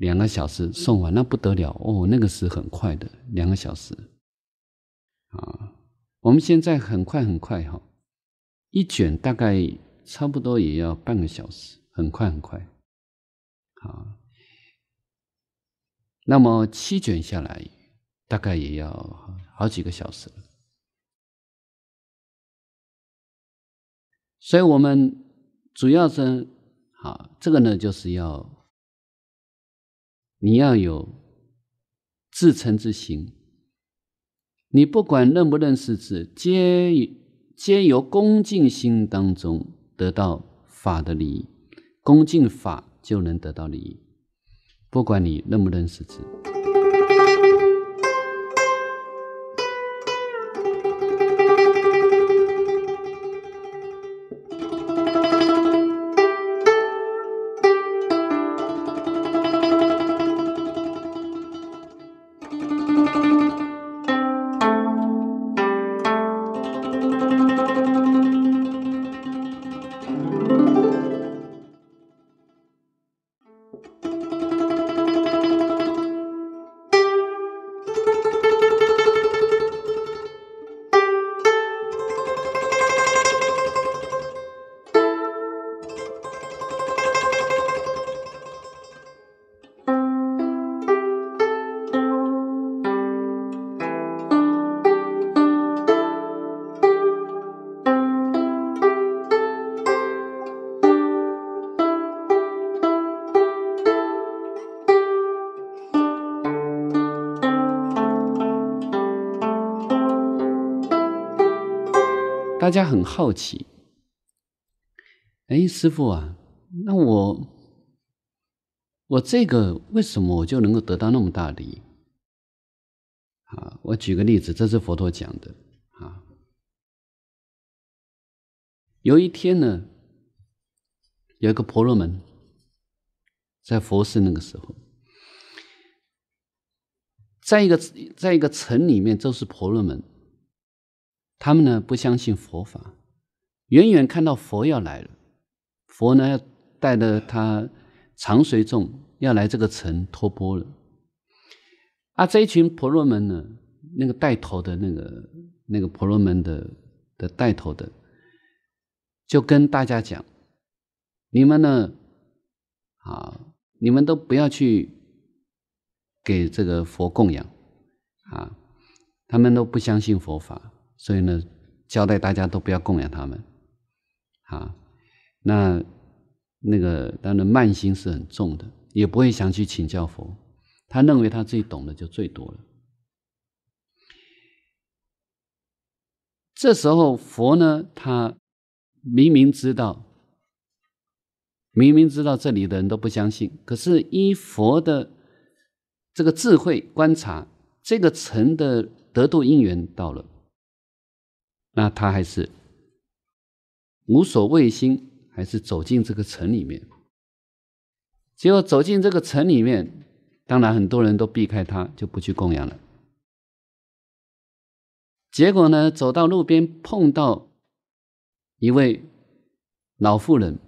两个小时送完，那不得了哦，那个是很快的，两个小时啊。我们现在很快很快哈，一卷大概差不多也要半个小时，很快很快啊。那么七卷下来，大概也要好几个小时了。所以，我们主要是好这个呢，就是要你要有自诚之心。你不管认不认识字，皆皆由恭敬心当中得到法的利益，恭敬法就能得到利益。不管你认不认识字。大家很好奇，哎，师傅啊，那我我这个为什么我就能够得到那么大利益？啊，我举个例子，这是佛陀讲的啊。有一天呢，有一个婆罗门在佛寺那个时候，在一个在一个城里面，都是婆罗门。他们呢不相信佛法，远远看到佛要来了，佛呢要带着他长随众要来这个城托钵了。啊，这一群婆罗门呢，那个带头的那个那个婆罗门的的带头的，就跟大家讲：你们呢，啊，你们都不要去给这个佛供养，啊，他们都不相信佛法。所以呢，交代大家都不要供养他们，啊，那那个当然慢心是很重的，也不会想去请教佛，他认为他自己懂的就最多了。这时候佛呢，他明明知道，明明知道这里的人都不相信，可是依佛的这个智慧观察，这个城的得度因缘到了。那他还是无所畏心，还是走进这个城里面。结果走进这个城里面，当然很多人都避开他，就不去供养了。结果呢，走到路边碰到一位老妇人，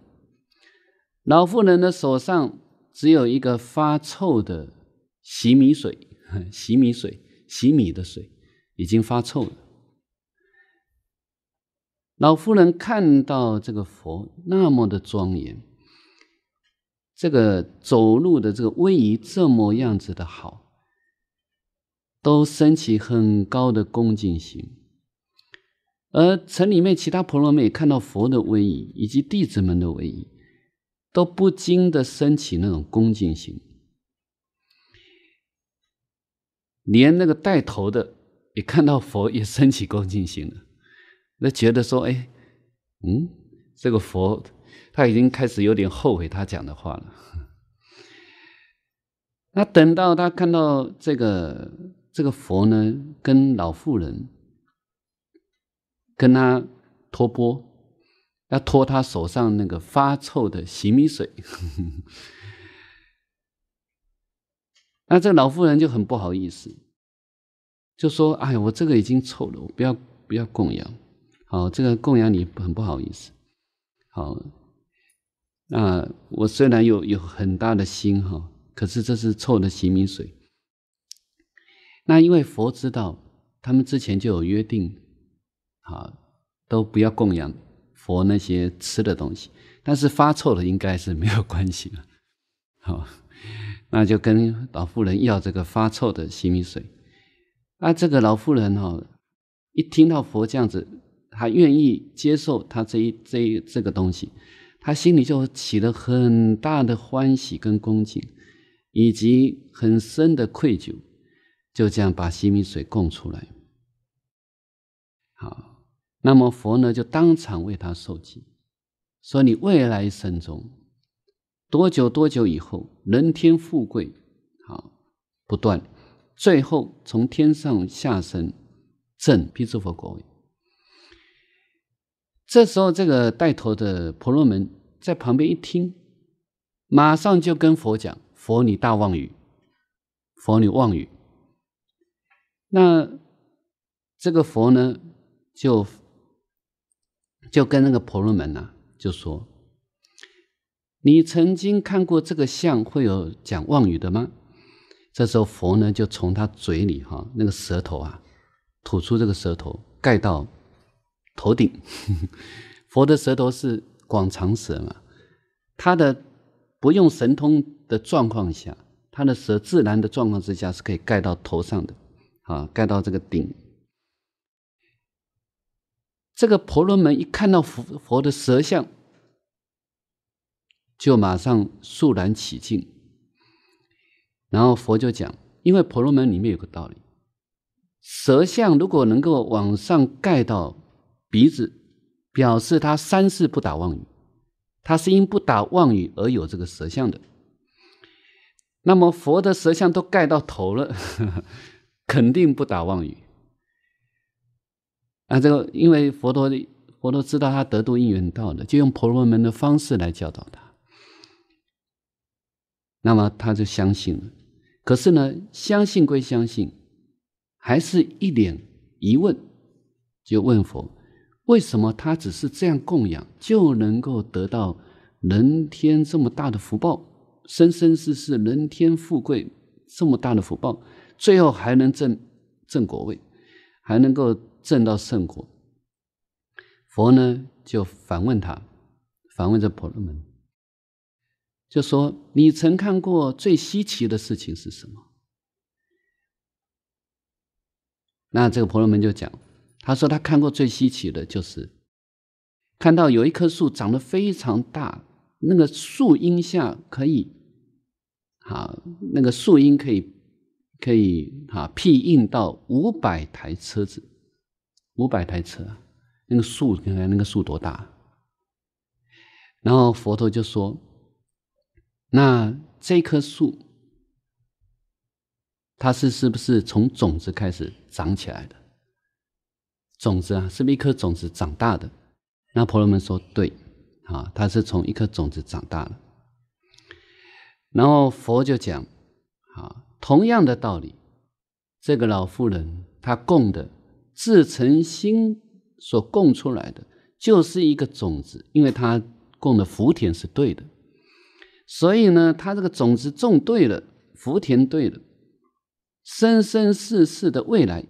老妇人的手上只有一个发臭的洗米水，洗米水，洗米的水已经发臭了。老夫人看到这个佛那么的庄严，这个走路的这个威仪这么样子的好，都升起很高的恭敬心。而城里面其他婆罗门也看到佛的威仪以及弟子们的威仪，都不禁的升起那种恭敬心。连那个带头的也看到佛也升起恭敬心了。那觉得说，哎，嗯，这个佛他已经开始有点后悔他讲的话了。那等到他看到这个这个佛呢，跟老妇人跟他托钵，要托他手上那个发臭的洗米水，那这个老妇人就很不好意思，就说：“哎，我这个已经臭了，我不要不要供养。”好，这个供养你很不好意思。好，那我虽然有有很大的心哈，可。是这是臭的洗米水。那因为佛知道，他们之前就有约定，啊，都不要供养佛那些吃的东西。但是发臭的应该是没有关系了，好，那就跟老妇人要这个发臭的洗米水。啊，这个老妇人哈，一听到佛这样子，他愿意接受他这一这一这个东西，他心里就起了很大的欢喜跟恭敬，以及很深的愧疚，就这样把洗米水供出来。好，那么佛呢，就当场为他受记。说你未来生中多久多久以后，人天富贵，好不断，最后从天上下生，正毗支佛果位。这时候，这个带头的婆罗门在旁边一听，马上就跟佛讲：“佛你大妄语，佛你妄语。”那这个佛呢，就就跟那个婆罗门呐。就说：“你曾经看过这个像会有讲妄语的吗？”这时候佛呢，就从他嘴里哈那个舌头啊，吐出这个舌头盖到头顶。佛的舌头是广长舌嘛，他的不用神通的状况下，他的舌自然的状况之下是可以盖到头上的，啊，盖到这个顶。这个婆罗门一看到佛佛的舌相，就马上肃然起敬。然后佛就讲：，因为婆罗门里面有个道理，舌相如果能够往上盖到鼻子，表示他三世不打妄语，他是因不打妄语而有这个舌相的。那么佛的舌相都盖到头了，肯定不打妄语。啊，这个因为佛陀的佛陀知道他得度因缘到了，就用婆罗门的方式来教导他。那么他就相信了。可是呢，相信归相信，还是一脸疑问，就问佛：为什么他只是这样供养，就能够得到人天这么大的福报，生生世世人天富贵这么大的福报，最后还能证正果位，还能够？证到圣果，佛呢就反问他，反问这婆罗门，就说：“你曾看过最稀奇的事情是什么？”那这个婆罗门就讲，他说他看过最稀奇的就是看到有一棵树长得非常大，那个树荫下可以，啊，那个树荫可以可以啊庇应到五百台车子。五百台车，那个树，看看那个树多大。然后佛陀就说：“那这棵树，它是是不是从种子开始长起来的？种子啊，是不是一颗种子长大的？”那婆罗门说：“对，啊，它是从一颗种子长大的。”然后佛就讲：“啊，同样的道理，这个老妇人她供的。”自诚心所供出来的，就是一个种子，因为她供的福田是对的，所以呢，她这个种子种对了，福田对了，生生世世的未来，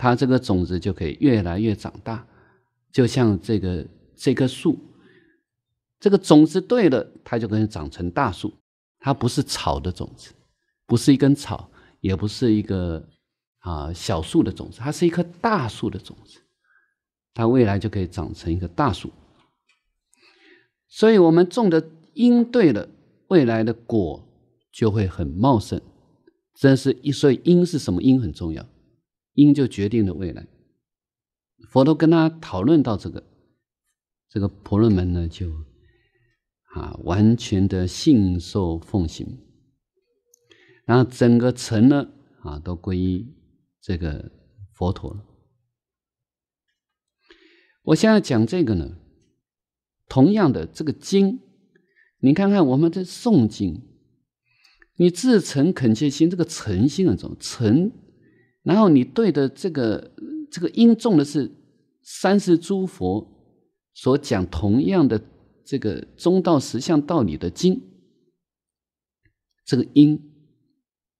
它这个种子就可以越来越长大，就像这个这棵树，这个种子对了，它就可以长成大树，它不是草的种子，不是一根草，也不是一个。啊，小树的种子，它是一棵大树的种子，它未来就可以长成一个大树。所以，我们种的因对了，未来的果就会很茂盛。这是一，所以因是什么？因很重要，因就决定了未来。佛陀跟他讨论到这个，这个婆罗门呢，就啊，完全的信受奉行，然后整个城呢，啊，都归依。这个佛陀了。我现在讲这个呢，同样的这个经，你看看我们的诵经，你自诚恳切心，这个诚心很重，诚，然后你对的这个这个音重的是三世诸佛所讲同样的这个中道实相道理的经，这个因，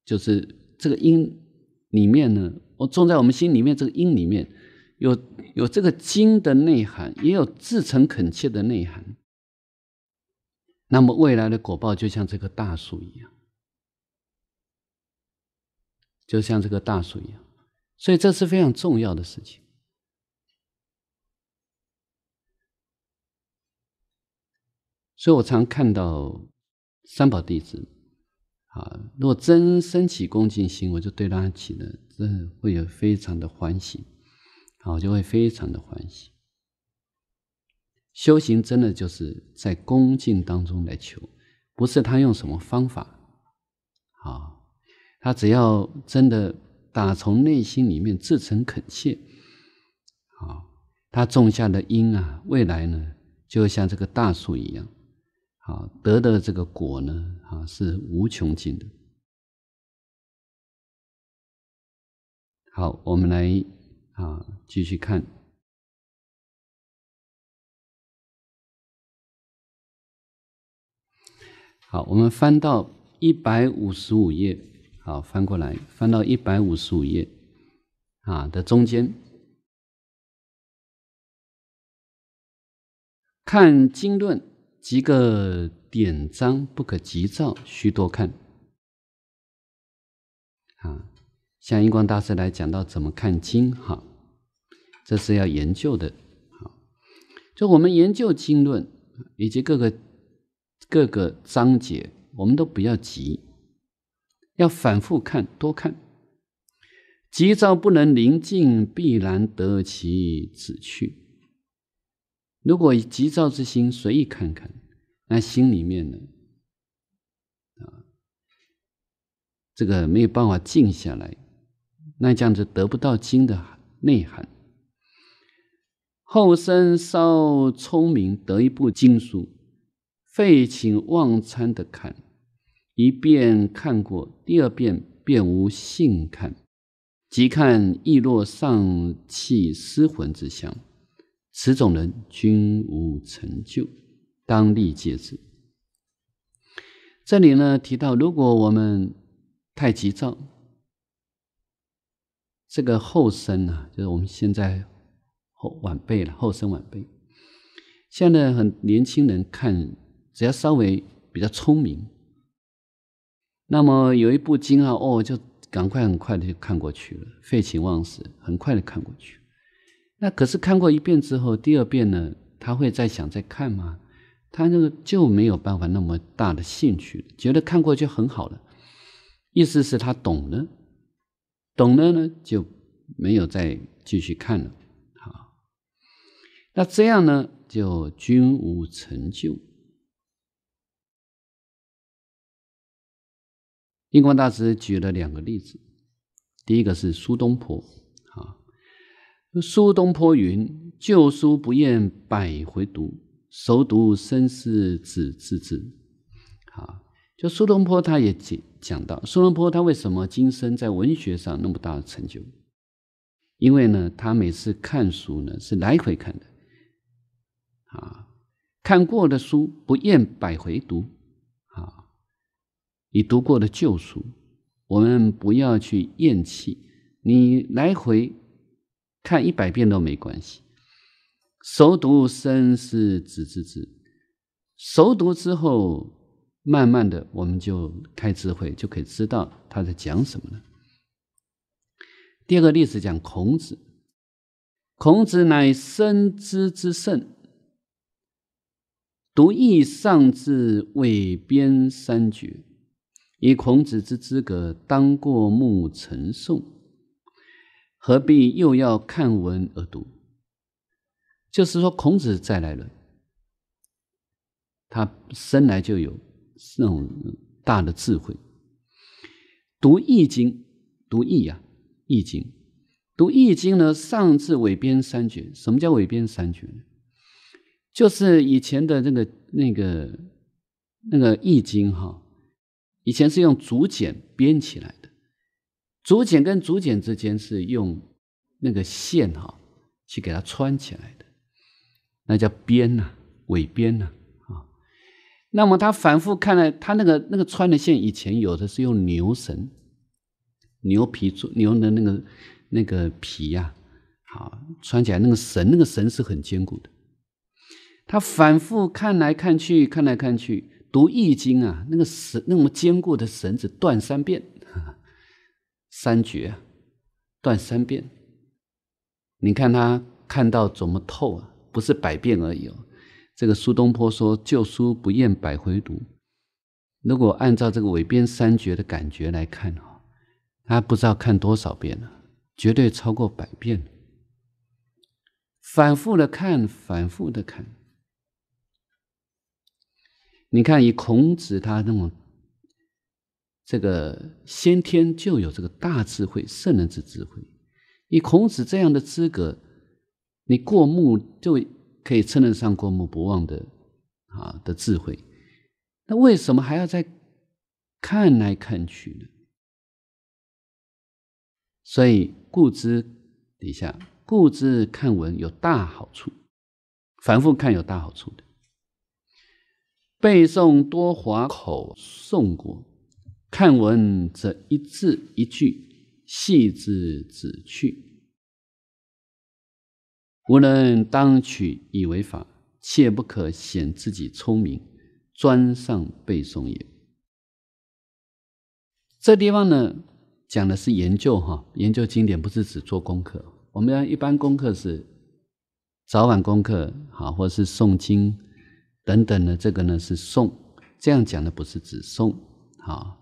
就是这个因里面呢，我种在我们心里面这个因里面有有这个经的内涵，也有至诚恳切的内涵。那么未来的果报就像这棵大树一样，就像这个大树一样，所以这是非常重要的事情。所以我常看到三宝弟子，啊，如果真升起恭敬心，我就对他起的，真的会有非常的欢喜，好，就会非常的欢喜。修行真的就是在恭敬当中来求，不是他用什么方法，他只要真的打从内心里面至诚恳切，啊，他种下的因啊，未来呢，就像这个大树一样，啊，得的这个果呢，啊，是无穷尽的。好，我们来啊，继续看。好，我们翻到一百五十五页，好，翻过来，翻到一百五十五页，啊的中间，看经论几个典章，不可急躁，须多看。啊，像印光大师来讲到怎么看经，哈，这是要研究的，好，就我们研究经论以及各个。各个章节，我们都不要急，要反复看，多看。急躁不能宁静，必然得其旨趣。如果以急躁之心随意看看，那心里面呢，啊，这个没有办法静下来，那这样子得不到经的内涵。后生稍聪明，得一部经书。废寝忘餐的看，一遍看过，第二遍便无性看，即看易落丧气失魂之相。此种人均无成就，当立戒之。这里呢提到，如果我们太急躁，这个后生啊，就是我们现在后晚辈了，后生晚辈，现在很年轻人看。只要稍微比较聪明，那么有一部经啊，哦，就赶快很快的就看过去了，废寝忘食，很快的看过去。那可是看过一遍之后，第二遍呢，他会再想再看吗？他那个就没有办法那么大的兴趣，觉得看过就很好了。意思是他懂了，懂了呢，就没有再继续看了。好，那这样呢，就均无成就。印光大师举了两个例子，第一个是苏东坡，啊，苏东坡云：“旧书不厌百回读，熟读生思子自知。”啊，就苏东坡他也讲讲到，苏东坡他为什么今生在文学上那么大的成就？因为呢，他每次看书呢是来回看的，啊，看过的书不厌百回读。你读过的旧书，我们不要去厌弃。你来回看一百遍都没关系。熟读生思子之知，熟读之后，慢慢的我们就开智慧，就可以知道他在讲什么了。第二个例子讲孔子，孔子乃生之之圣，读易上至韦编三绝。以孔子之资格，当过目成诵，何必又要看文而读？就是说，孔子再来了，他生来就有那种大的智慧。读《易经》，读《易》呀，《易经》，读《易经》呢，上至尾编三绝。什么叫尾编三绝呢？就是以前的那个、那个、那个《易经》哈。以前是用竹简编起来的，竹简跟竹简之间是用那个线哈去给它穿起来的，那叫编呐，尾编呐啊。那么他反复看了，他那个那个穿的线以前有的是用牛绳、牛皮做牛的那个那个皮呀，好穿起来那个绳，那个绳是很坚固的。他反复看来看去，看来看去，读易经啊，那个绳那么坚固的绳子断三遍，三绝断三遍。你看他看到怎么透啊？不是百遍而已哦。这个苏东坡说：“旧书不厌百回读。”如果按照这个尾边三绝的感觉来看哈，他不知道看多少遍了，绝对超过百遍。反复的看，反复的看。你看，以孔子他那么这个先天就有这个大智慧、圣人之智慧，以孔子这样的资格，你过目就。可以称得上过目不忘的啊的智慧，那为什么还要再看来看去呢？所以故知底下故知看文有大好处，反复看有大好处的。背诵多华口诵过，看文则一字一句细致旨趣。无人当取以为法，切不可显自己聪明，专上背诵也。这地方呢，讲的是研究哈，研究经典不是只做功课。我们一般功课是早晚功课，好，或是诵经等等的，这个呢是诵。这样讲的不是指诵，啊，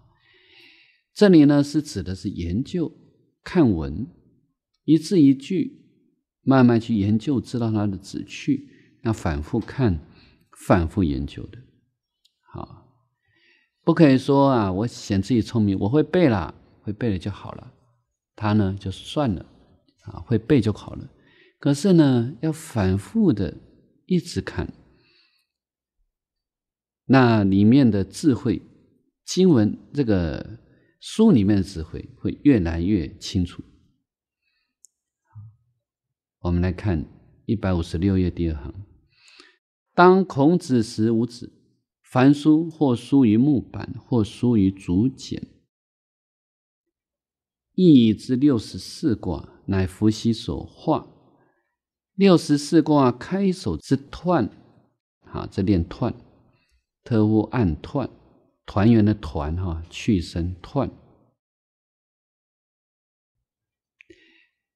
这里呢是指的是研究看文，一字一句。慢慢去研究，知道它的旨趣，要反复看，反复研究的，好，不可以说啊，我显自己聪明，我会背了，会背了就好了，他呢就算了，啊，会背就好了。可是呢，要反复的一直看，那里面的智慧，经文这个书里面的智慧会越来越清楚。我们来看一百五十六页第二行。当孔子时，无子。凡书或书于木板，或书于竹简。易之六十四卦，乃伏羲所画。六十四卦开首之彖，啊，这练彖，特务暗团，团圆的团，哈，去声彖。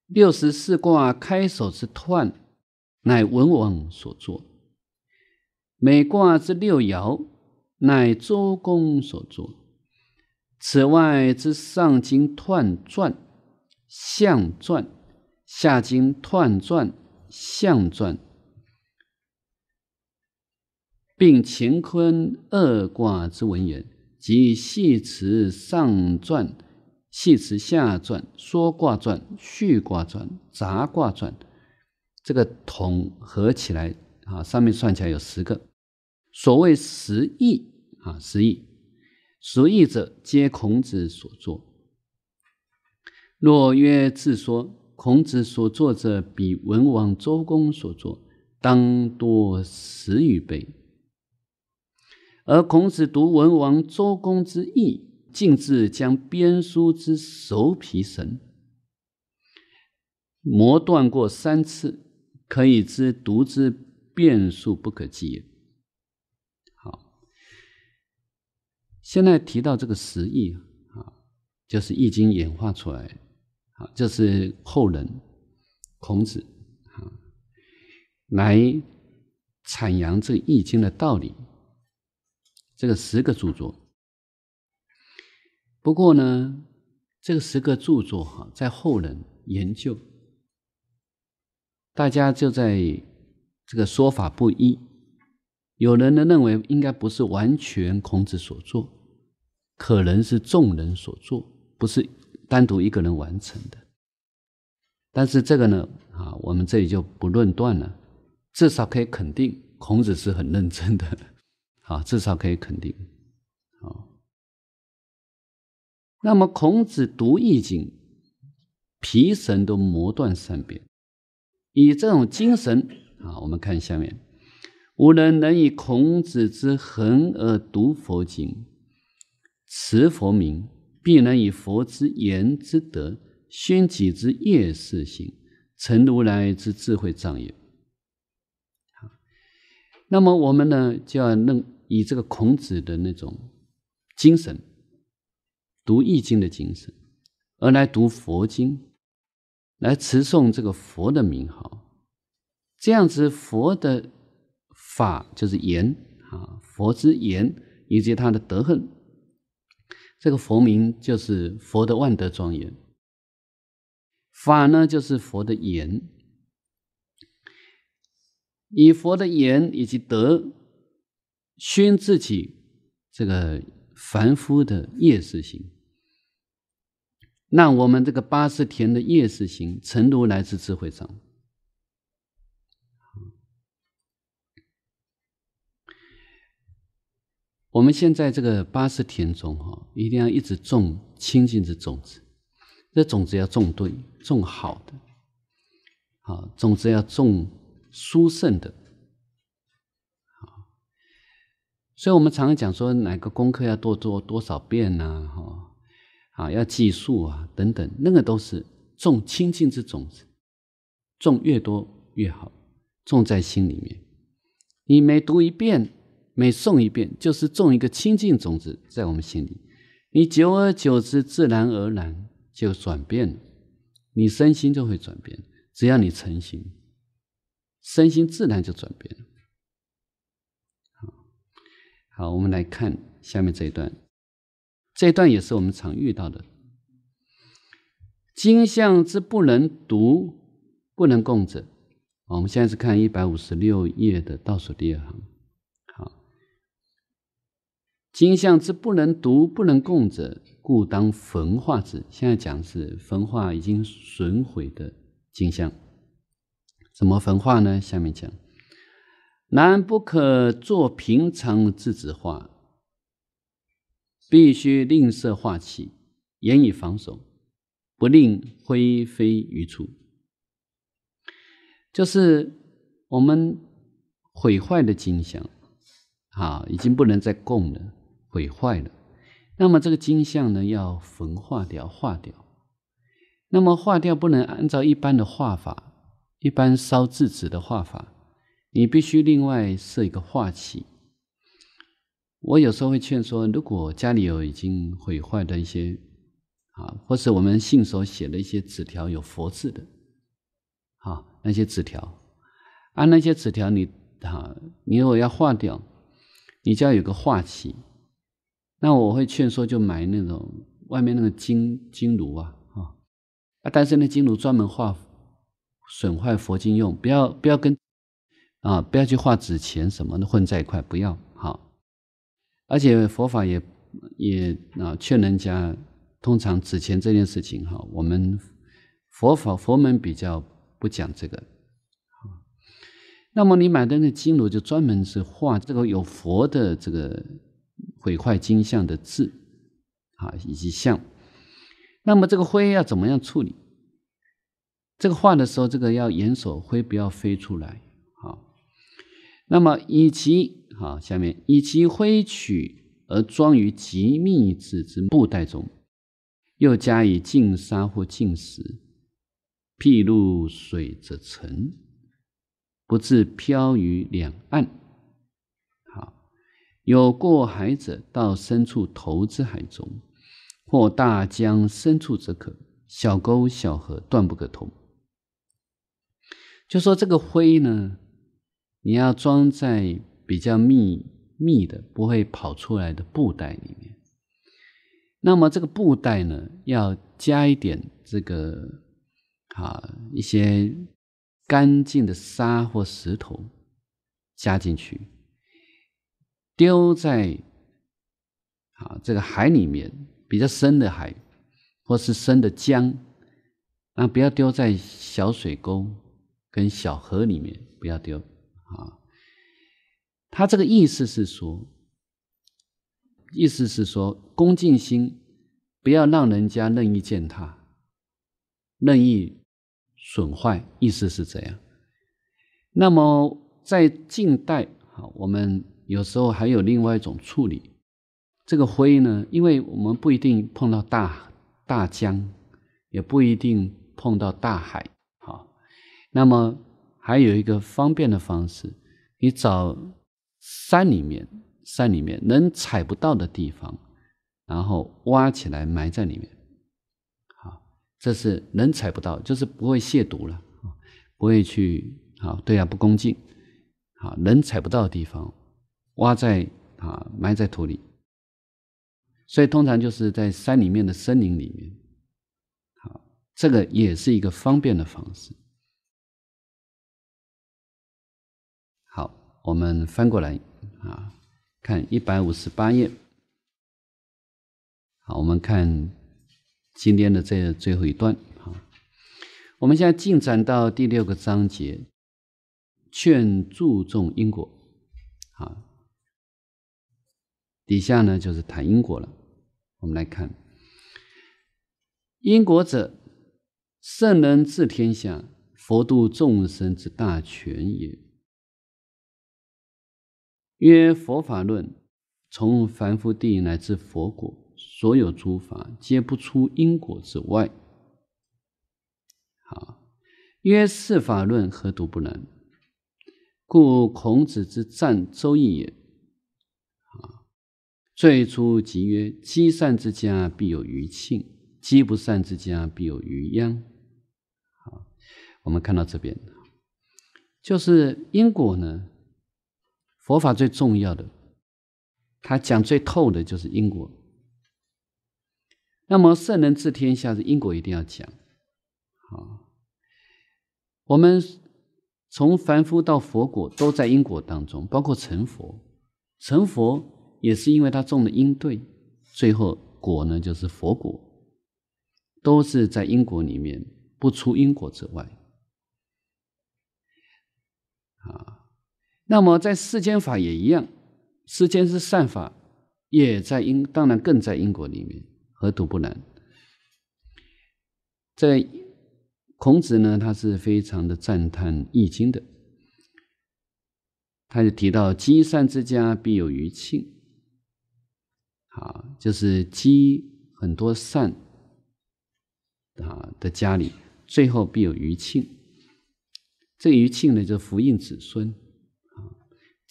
六十四卦开首之彖，乃文王所作；每卦之六爻，乃周公所作。此外之上经彖传、象传，下经彖传、象传，并乾坤二卦之文言，及系辞上传。系辞下传、说卦传、序卦传、杂卦传，这个统合起来啊，上面算起来有十个。所谓十义啊，十义，十义者皆孔子所作。若曰自说，孔子所作者比文王、周公所作，当多十余倍。而孔子读文王、周公之义。竟至将编书之熟皮绳磨断过三次，可以知读之变数不可计也。好，现在提到这个十义啊，就是《易经》演化出来，啊，就是后人孔子啊来阐扬这《易经》的道理，这个十个著作。不过呢，这个十个著作哈，在后人研究，大家就在这个说法不一。有人呢认为应该不是完全孔子所作，可能是众人所作，不是单独一个人完成的。但是这个呢，啊，我们这里就不论断了，至少可以肯定孔子是很认真的，啊，至少可以肯定，好。那么孔子读易经，皮绳都磨断三遍，以这种精神啊，我们看下面，无人能以孔子之恒而读佛经，持佛名，必能以佛之言之德，宣己之业事行，成如来之智慧障也。那么我们呢，就要弄以这个孔子的那种精神，读易经的精神，而来读佛经，来持诵这个佛的名号，这样子佛的。法就是言啊，佛之言以及他的德行，这个佛名就是佛的万德庄严。法呢，就是佛的言，以佛的言以及德宣自己这个凡夫的业事行，让我们这个八十田的业事行成如来之智慧上。我们现在这个八十田中哈，一定要一直种清净的种子，这种子要种对，种好的，好种子要种殊胜的，好。所以我们常常讲说，哪个功课要多做多少遍呐，哈，啊，要计数啊，等等，那个都是种清净之种子，种越多越好，种在心里面。你每读一遍。每诵一遍，就是种一个清净种子在我们心里。你久而久之，自然而然就转变了，你身心就会转变。只要你诚心，身心自然就转变了。好，我们来看下面这一段。这一段也是我们常遇到的：金相之不能读，不能共者。我们现在是看一百五十六页的倒数第二行。好，金相之不能读、不能供者，故当焚化之。现在讲是焚化已经损毁的金相，怎么焚化呢？下面讲：男不可做平常之子画，必须吝啬画器，严以防守，不令灰飞于处。就是我们毁坏的金像，啊，已经不能再供了。毁坏了，那么这个金像呢，要焚化掉、化掉。那么化掉不能按照一般的画法，一般烧制纸的画法，你必须另外设一个化器。我有时候会劝说，如果家里有已经毁坏的一些啊，或是我们信手写的一些纸条有佛字的，啊，那些纸条，按那些纸条你啊，你如果要化掉，你就要有个化器。那我会劝说，就买那种外面那个金金炉啊，啊，啊，但是那金炉专门画损坏佛经用，不要不要跟啊，不要去画纸钱什么的混在一块，不要好。而且佛法也也啊劝人家，通常纸钱这件事情哈，我们佛法佛门比较不讲这个。那么你买的那金炉就专门是画这个有佛的这个。毁坏金像的字啊，以及像，那么这个灰要怎么样处理？这个画的时候，这个要严守灰不要飞出来。那么以其啊，下面以其灰取而装于极密纸之布袋中，又加以净沙或净石，譬入水则沉，不至漂于两岸。好有过海者，到深处投之海中，或大江深处则可；小沟小河断不可通。就说这个灰呢，你要装在比较密密的、不会跑出来的布袋里面。那么这个布袋呢，要加一点这个啊一些干净的沙或石头加进去。丢在啊这个海里面比较深的海，或是深的江，啊不要丢在小水沟跟小河里面，不要丢啊。他这个意思是说，意思是说恭敬心不要让人家任意践踏、任意损坏，意思是这样。那么在近代。好，我们有时候还有另外一种处理。这个灰呢，因为我们不一定碰到大大江，也不一定碰到大海，好，那么还有一个方便的方式，你找山里面，山里面能踩不到的地方，然后挖起来埋在里面，好，这是能踩不到，就是不会亵渎了，不会去，啊，对啊，不恭敬。啊，人踩不到的地方，挖在啊，埋在土里，所以通常就是在山里面的森林里面。好，这个也是一个方便的方式。我们翻过来啊，看一百五十八页。好，我们看今天的这最后一段。好，我们现在进展到第六个章节。劝注重因果，啊，底下呢就是谈因果了。我们来看，因果者，圣人治天下，佛度众生之大权也。曰佛法论，从凡夫地乃至佛果，所有诸法皆不出因果之外。好，曰四法论，何独不能？故孔子之赞周易也。啊，最初即曰：积善之家必有余庆，积不善之家必有余殃。好，我们看到这边，就是因果呢。佛法最重要的，他讲最透的就是因果。那么圣人治天下，是因果一定要讲。好，我们。从凡夫到佛果，都在因果当中，包括成佛。成佛也是因为他种的因对，最后果呢就是佛果，都是在因果里面，不出因果之外。啊，那么在世间法也一样，世间是善法，也在因，当然更在因果里面，何独不难？在。孔子呢，他是非常的赞叹《易经》的，他就提到“积善之家必有余庆”，啊，就是积很多善啊的家里，最后必有余庆。这余庆呢，就福荫子孙。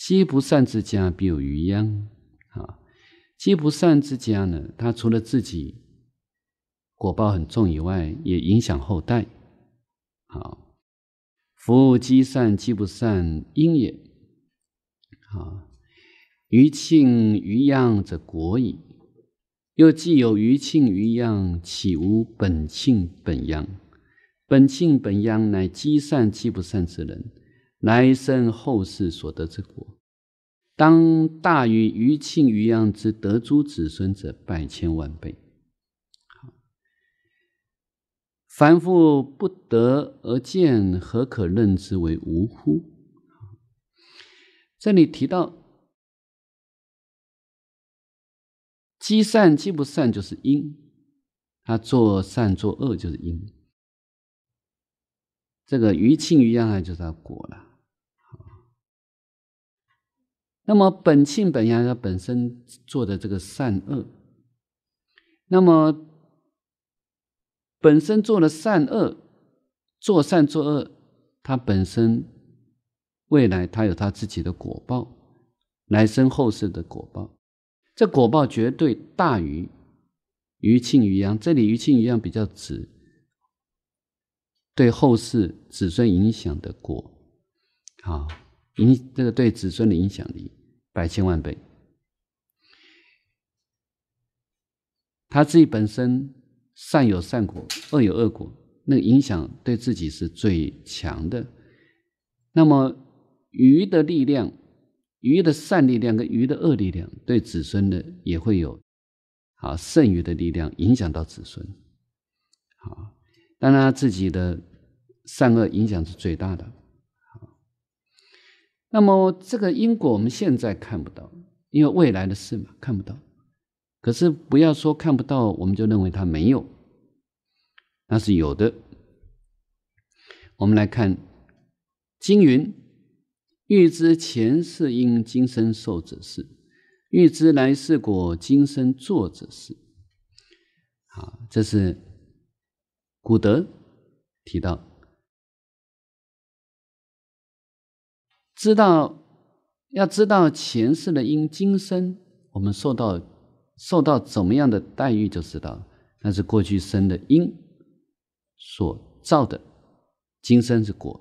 积不善之家必有余殃啊。积不善之家呢，他除了自己果报很重以外，也影响后代。好，夫积善积不善，因也。好，余庆余殃则国矣。又既有余庆余殃，岂无本庆本殃？本庆本殃，乃积善积不善之人，来生后世所得之果，当大于余庆余殃之得诸子孙者百千万倍。凡夫不得而见，何可认之为无乎？这里提到积善积不善就是因，他做善做恶就是因。这个余庆余殃啊，就是他果了。那么本庆本阳，它本身做的这个善恶，那么。本身做了善恶，做善做恶，他本身未来他有他自己的果报，来生后世的果报，这果报绝对大于余庆余阳。这里余庆余阳比较指对后世子孙影响的果，好影这个对子孙的影响力百千万倍，他自己本身。善有善果，恶有恶果，那个影响对自己是最强的。那么鱼的力量，鱼的善力量跟鱼的恶力量，对子孙的也会有啊剩余的力量影响到子孙。好，当然自己的善恶影响是最大的。那么这个因果我们现在看不到，因为未来的事嘛，看不到。可是不要说看不到，我们就认为它没有，那是有的。我们来看经云：“欲知前世因，今生受者是；欲知来世果，今生作者是。好，这是古德提到，知道要知道前世的因，今生我们受到受到怎么样的待遇，就知道那是过去生的因所造的，今生是果。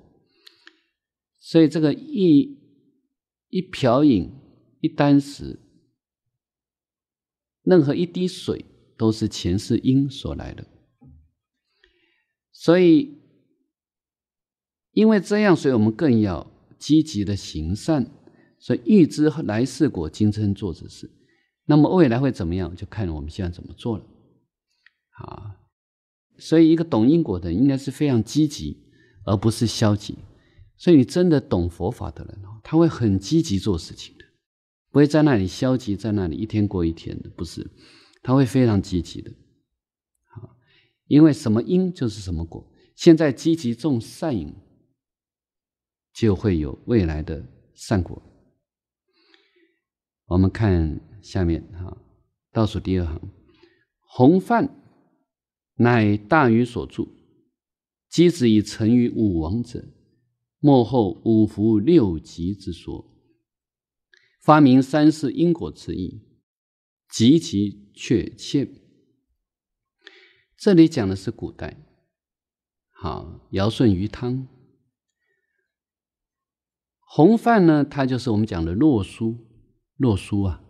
所以这个一一瓢饮，一箪食，任何一滴水。都是前世因所来的，所以因为这样，所以我们更要积极的行善。所以预知来世果，今生做之事，那么未来会怎么样，就看我们现在怎么做了。啊，所以一个懂因果的人，应该是非常积极，而不是消极。所以你真的懂佛法的人哦，他会很积极做事情的，不会在那里消极，在那里一天过一天的，不是。他会非常积极的，好，因为什么因就是什么果。现在积极种善因，就会有未来的善果。我们看下面哈，倒数第二行，洪范乃大禹所著，箕子以成于武王者，幕后五福六吉之说，发明三世因果之意。极其确切。这里讲的是古代，好尧舜禹汤。洪范呢，它就是我们讲的洛书，洛书啊，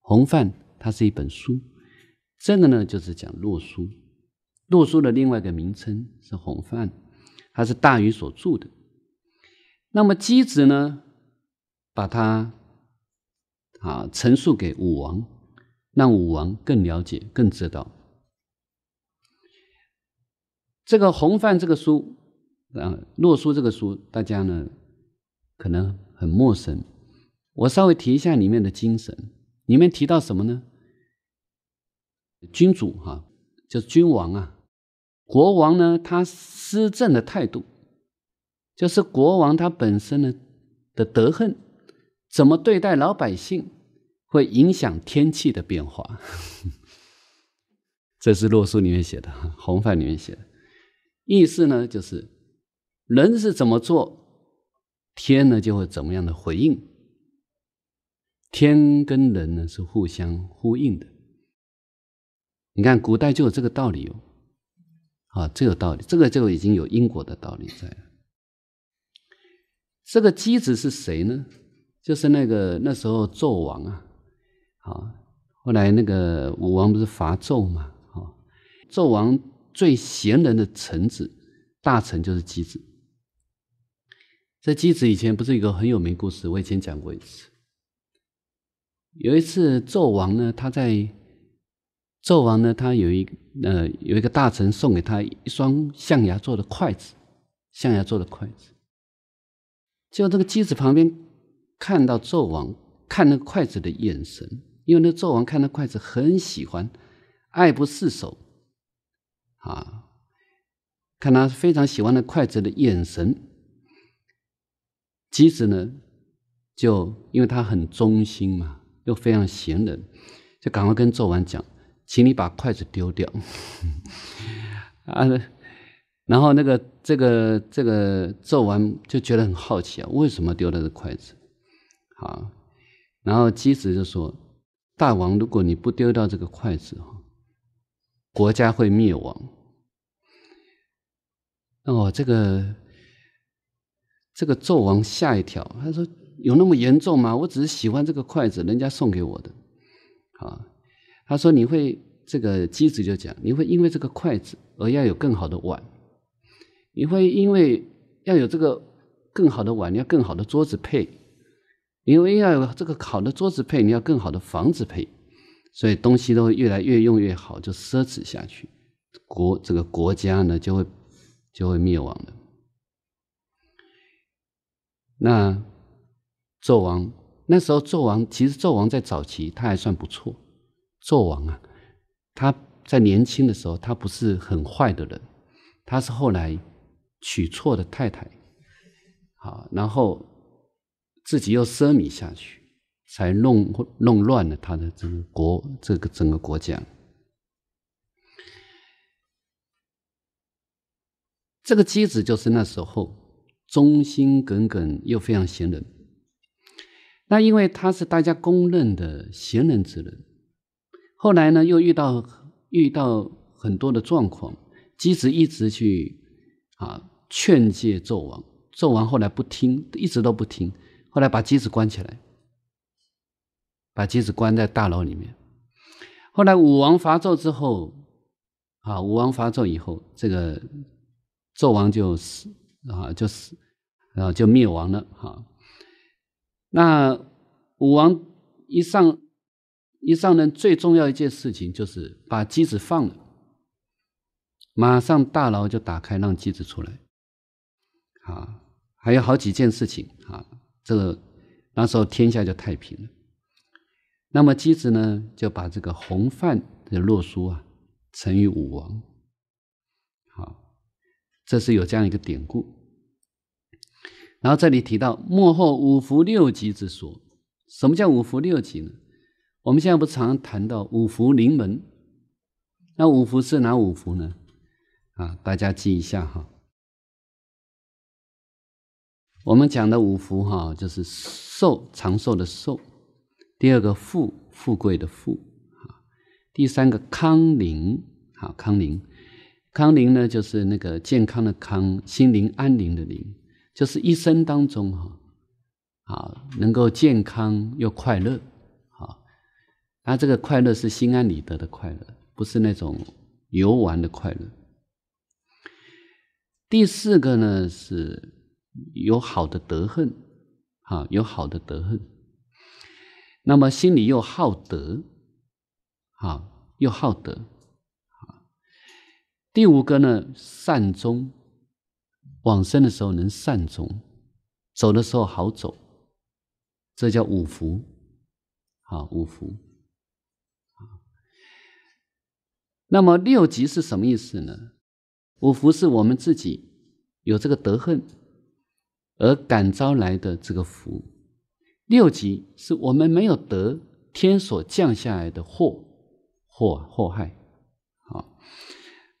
洪范它是一本书，这个呢就是讲洛书，洛书的另外一个名称是洪范，它是大禹所著的。那么箕子呢，把它啊陈述给武王。让武王更了解、更知道这个《洪范》这个书啊，《洛书》这个书，大家呢可能很陌生。我稍微提一下里面的精神。里面提到什么呢？君主哈，就是君王啊，国王呢，他施政的态度，就是国王他本身呢的德行，怎么对待老百姓。会影响天气的变化，这是洛书里面写的，《洪范》里面写的。意思呢，就是人是怎么做，天呢就会怎么样的回应。天跟人呢是互相呼应的。你看，古代就有这个道理哦。啊，这个道理，这个就已经有因果的道理在了。这个机子是谁呢？就是那个那时候纣王啊。好，后来那个武王不是伐纣嘛？好，纣王最贤能的臣子大臣就是箕子。这箕子以前不是一个很有名故事，我以前讲过一次。有一次纣王呢，他在纣王呢，他有一呃有一个大臣送给他一双象牙做的筷子，象牙做的筷子。就这个箕子旁边看到纣王看那个筷子的眼神。因为那纣王看那筷子很喜欢，爱不释手，啊，看他非常喜欢那筷子的眼神，箕子呢，就因为他很忠心嘛，又非常贤人，就赶快跟纣王讲，请你把筷子丢掉，啊，然后那个这个这个纣王就觉得很好奇啊，为什么丢了这筷子？好，然后箕子就说。大王，如果你不丢掉这个筷子，哈，国家会灭亡。哦，这个这个纣王吓一跳，他说：“有那么严重吗？我只是喜欢这个筷子，人家送给我的。”啊，他说：“你会这个机子就讲，你会因为这个筷子而要有更好的碗，你会因为要有这个更好的碗，你要更好的桌子配。”因为要有这个好的桌子配，你要更好的房子配，所以东西都会越来越用越好，就奢侈下去，国这个国家呢就会就会灭亡的。那纣王那时候，纣王其实纣王在早期他还算不错。纣王啊，他在年轻的时候他不是很坏的人，他是后来娶错的太太，好，然后。自己又奢靡下去，才弄弄乱了他的这个国这个整个国家。这个机子就是那时候忠心耿耿又非常贤人。那因为他是大家公认的贤人之人，后来呢又遇到遇到很多的状况，姬子一直去啊劝诫纣王，纣王后来不听，一直都不听，后来把姬子关起来，把姬子关在大牢里面。后来武王伐纣之后，啊武王伐纣以后，这个。纣王就死啊，就死，然后就灭亡了哈。那武王一上一上任，最重要一件事情就是把姬子放了，马上大牢就打开，让姬子出来。啊，还有好几件事情啊，这个那时候天下就太平了。那么姬子呢，就把这个洪范的洛书啊，呈于武王。这是有这样一个典故，然后这里提到幕后五福六吉之说。什么叫五福六吉呢？我们现在不常谈到五福临门，那五福是哪五福呢？啊，大家记一下哈。我们讲的五福哈，就是寿长寿的寿，第二个富富贵的富啊，第三个康宁啊康宁。康宁呢，就是那个健康的康，心灵安宁的宁，就是一生当中哈，啊，能够健康又快乐，啊，那这个快乐是心安理得的快乐，不是那种游玩的快乐。第四个呢，是有好的德恨，啊，有好的德恨，那么心里又好德，啊，又好德。第五个呢，善终，往生的时候能善终，走的时候好走，这叫五福，好五福。那么六级是什么意思呢？五福是我们自己有这个德恨而感召来的这个福，六级是我们没有得天所降下来的祸祸祸害。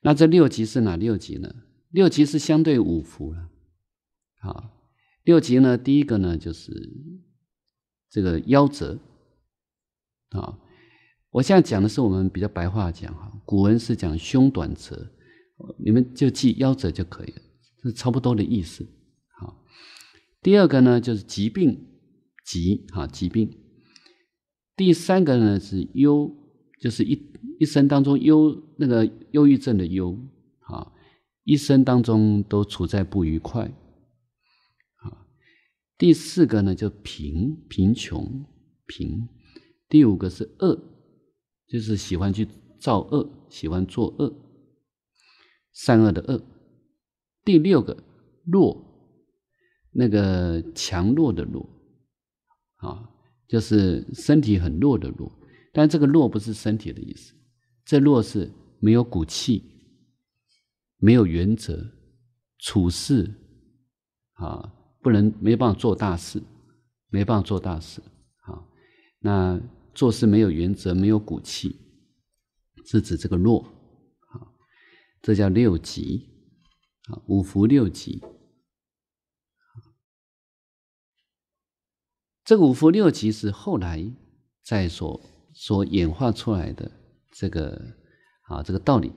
那这六级是哪六级呢？六级是相对五福了。好，六级呢，第一个呢就是这个夭折。啊，我现在讲的是我们比较白话讲哈，古文是讲胸短折，你们就记夭折就可以了，是差不多的意思。好，第二个呢就是疾病，疾哈疾病。第三个呢是忧，就是一。一生当中忧那个忧郁症的忧啊，一生当中都处在不愉快啊。第四个呢，就贫贫穷贫。第五个是恶，就是喜欢去造恶，喜欢作恶，善恶的恶。第六个弱，那个强弱的弱啊，就是身体很弱的弱，但这个弱不是身体的意思。这弱是没有骨气，没有原则，处事啊，不能没办法做大事，没办法做大事啊。那做事没有原则，没有骨气，是指这个弱啊。这叫六吉啊，五福六吉。这个五福六吉是后来再所所演化出来的。这个啊，这个道理。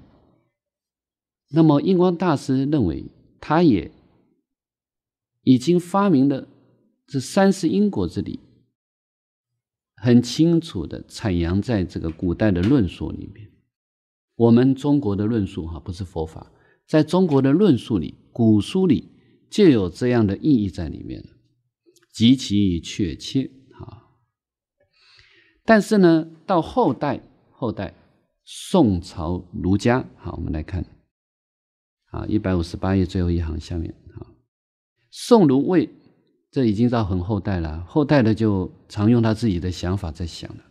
那么，印光大师认为，他也已经发明了这三世因果之理，很清楚的阐扬在这个古代的论述里面。我们中国的论述哈，不是佛法，在中国的论述里，古书里就有这样的意义在里面了，极其确切。但是呢，到后代，后代。宋朝儒家，好，我们来看，啊，一百五十八页最后一行下面，啊，宋儒魏，这已经到很后代了，后代的就常用他自己的想法在想了，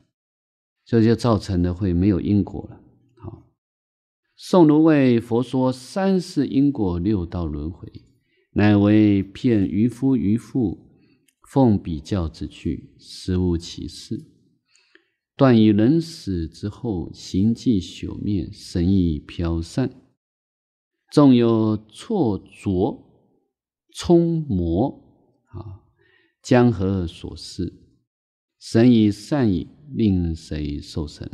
所以就造成了会没有因果了，好，宋儒魏佛说三世因果六道轮回，乃为骗渔夫渔妇奉比较之趣，实无其事。断于人死之后，形迹朽灭，神意飘散，纵有错浊冲磨啊，江河所示，神以善意，令谁受神？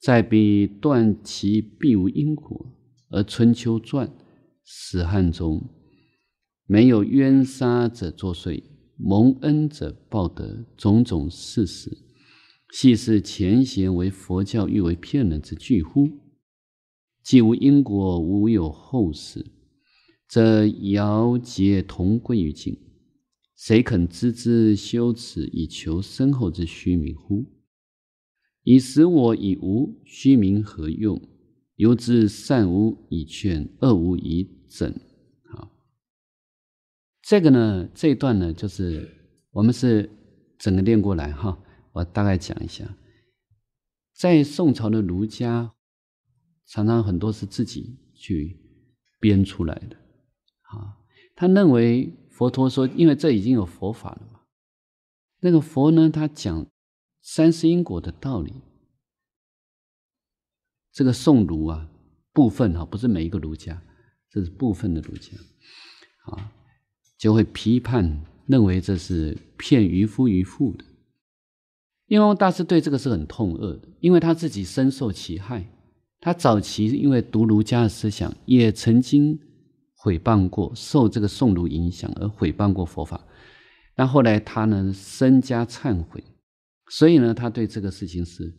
再比断其必无因果，而春秋传、史汉中没有冤杀者作祟，蒙恩者报德，种种事实，系是前贤为佛教誉为骗人之句乎？既无因果，无有后世，则遥结同归于尽。谁肯知之修此以求身后之虚名乎？以使我以无虚名何用？由之善无以劝，恶无以整。啊，这个呢，这一段呢，就是我们是整个念过来哈。我大概讲一下，在宋朝的儒家，常常很多是自己去编出来的。啊，他认为佛陀说，因为这已经有佛法了嘛，那个佛呢，他讲。三世因果的道理，这个宋儒啊，部分哈，不是每一个儒家，这是部分的儒家啊，就会批判认为这是骗渔夫渔妇的。因为大师对这个是很痛恶的，因为他自己深受其害。他早期因为读儒家的思想，也曾经毁谤过，受这个宋儒影响而毁谤过佛法。但后来他呢，身家忏悔。所以呢，他对这个事情是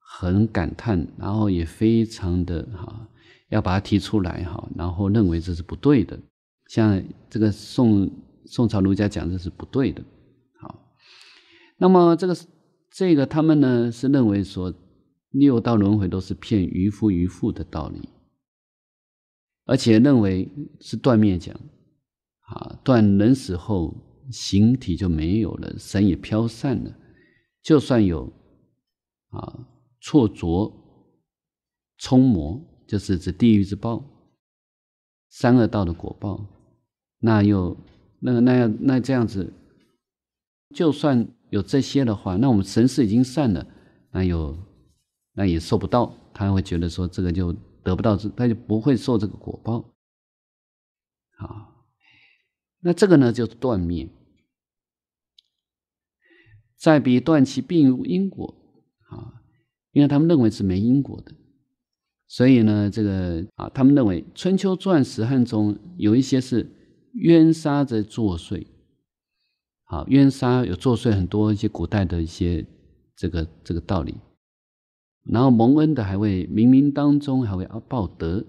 很感叹，然后也非常的哈，要把它提出来哈，然后认为这是不对的。像这个宋宋朝儒家讲这是不对的，好。那么这个这个他们呢是认为说六道轮回都是骗渔夫渔妇的道理，而且认为是断灭讲，啊，断人死后形体就没有了，神也飘散了。就算有啊错着冲磨，就是指地狱之报、三恶道的果报，那又那那样那这样子，就算有这些的话，那我们神识已经散了，那有那也受不到，他会觉得说这个就得不到，他就不会受这个果报。啊，那这个呢就是断灭。再比断其并无因果啊，因为他们认为是没因果的，所以呢，这个啊，他们认为春秋传史汉中有一些是冤杀在作祟，好冤杀有作祟很多一些古代的一些这个这个道理，然后蒙恩的还会冥冥当中还会报德